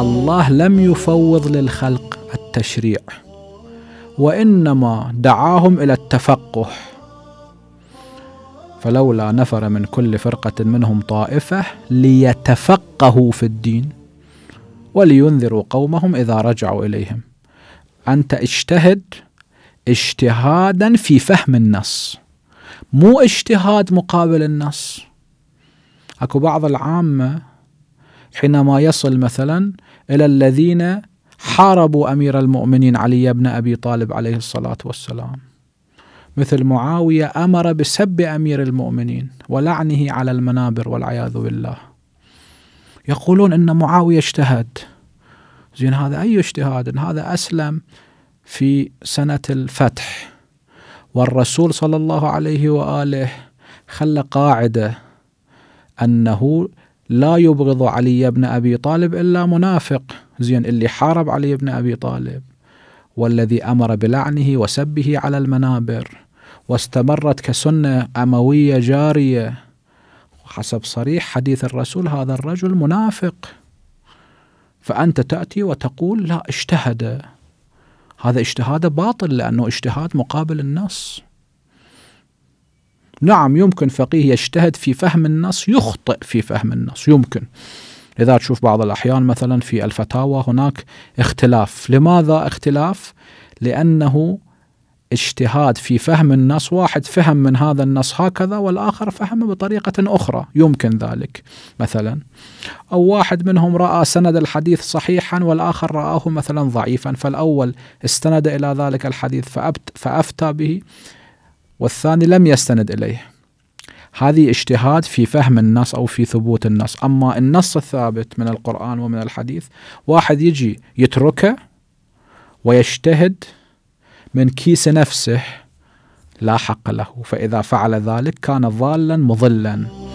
الله لم يفوض للخلق التشريع وإنما دعاهم إلى التفقه. فلولا نفر من كل فرقة منهم طائفة ليتفقهوا في الدين ولينذروا قومهم إذا رجعوا إليهم. أنت اجتهد اجتهادا في فهم النص مو اجتهاد مقابل النص. أكو بعض العامة حينما يصل مثلا إلى الذين حاربوا أمير المؤمنين علي بن أبي طالب عليه الصلاة والسلام. مثل معاوية أمر بسب أمير المؤمنين ولعنه على المنابر والعياذ بالله. يقولون إن معاوية اجتهد. زين هذا أي اجتهاد؟ هذا أسلم في سنة الفتح. والرسول صلى الله عليه وآله خلى قاعدة أنه لا يبغض علي بن أبي طالب إلا منافق. زين اللي حارب علي بن أبي طالب. والذي أمر بلعنه وسبه على المنابر. واستمرت كسنة أموية جارية. حسب صريح حديث الرسول هذا الرجل منافق. فأنت تأتي وتقول لا اجتهد. هذا اجتهاد باطل لأنه اجتهاد مقابل النص. نعم يمكن فقيه يجتهد في فهم النص يخطئ في فهم النص يمكن. إذا تشوف بعض الأحيان مثلا في الفتاوى هناك اختلاف. لماذا اختلاف؟ لأنه اجتهاد في فهم النص واحد فهم من هذا النص هكذا والآخر فهمه بطريقة أخرى. يمكن ذلك مثلا. أو واحد منهم رأى سند الحديث صحيحا والآخر رآه مثلا ضعيفا فالأول استند إلى ذلك الحديث فأفتى به. والثاني لم يستند إليه. هذه اجتهاد في فهم النص أو في ثبوت النص. أما النص الثابت من القرآن ومن الحديث واحد يجي يتركه ويجتهد من كيس نفسه لا حق له. فإذا فعل ذلك كان ضالا مضلا.